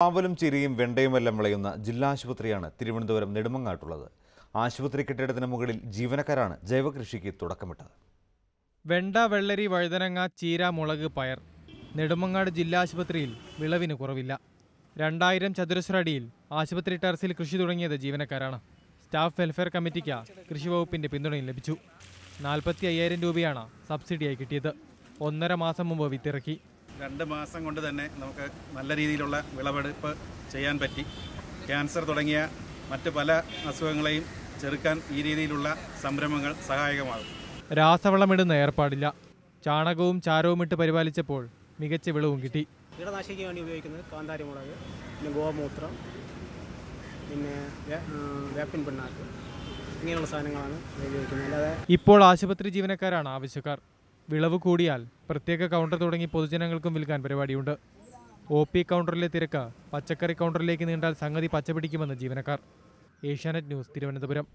പാവലും ചിരിയും വെണ്ടയുമെല്ലാം വിളയുന്ന ജില്ലാ ആശുപത്രിയാണ് തിരുവനന്തപുരം നെടുമങ്ങാട്ടുള്ളത്. ആശുപത്രി കെട്ടിടത്തിന് മുകളിൽ ജീവനക്കാരാണ് ജൈവകൃഷിക്ക് തുടക്കമിട്ടത്. വെണ്ട വെള്ളരി വഴുതനങ്ങ ചീര മുളക് പയർ നെടുമങ്ങാട് ജില്ലാ ആശുപത്രിയിൽ വിളവിന് കുറവില്ല. രണ്ടായിരം ചതുരശ്ര അടിയിൽ ആശുപത്രി ടെറസിൽ കൃഷി തുടങ്ങിയത് ജീവനക്കാരാണ്. സ്റ്റാഫ് വെൽഫെയർ കമ്മിറ്റിക്ക് കൃഷി വകുപ്പിന്റെ പിന്തുണയും ലഭിച്ചു. നാൽപ്പത്തി അയ്യായിരം രൂപയാണ് സബ്സിഡിയായി കിട്ടിയത്. ഒന്നര മാസം മുമ്പ് വിത്തിറക്കി. രണ്ട് മാസം കൊണ്ട് തന്നെ നമുക്ക് നല്ല രീതിയിലുള്ള വിളവെടുപ്പ് ചെയ്യാൻ പറ്റി. ക്യാൻസർ തുടങ്ങിയ മറ്റ് പല അസുഖങ്ങളെയും ചെറുക്കാൻ ഈ രീതിയിലുള്ള സംരംഭങ്ങൾ സഹായകമാകും. രാസവളമിടുന്ന ഏർപ്പാടില്ല. ചാണകവും ചാരവും ഇട്ട് പരിപാലിച്ചപ്പോൾ മികച്ച വിളവും കിട്ടി. കീടനാശിനിക്ക് വേണ്ടി ഉപയോഗിക്കുന്നത് കാന്താരി മുളക് പിന്നെ ഗോമൂത്രം പിന്നെ വേപ്പിൻ പിണ്ണാക്ക്. ഇങ്ങനെയുള്ള സാധനങ്ങളാണ് ഉപയോഗിക്കുന്നത്. അല്ലാതെ ഇപ്പോൾ ആശുപത്രി ജീവനക്കാരാണ് ആവശ്യക്കാർ. വിളവ് കൂടിയാൽ പ്രത്യേക കൗണ്ടർ തുടങ്ങി പൊതുജനങ്ങൾക്കും വിൽക്കാൻ പരിപാടിയുണ്ട്. ഒ പി കൗണ്ടറിലെ തിരക്ക് പച്ചക്കറി കൗണ്ടറിലേക്ക് നീണ്ടാൽ സംഗതി പച്ചപിടിക്കുമെന്ന് ജീവനക്കാർ. Asianet News Thiruvananthapuram.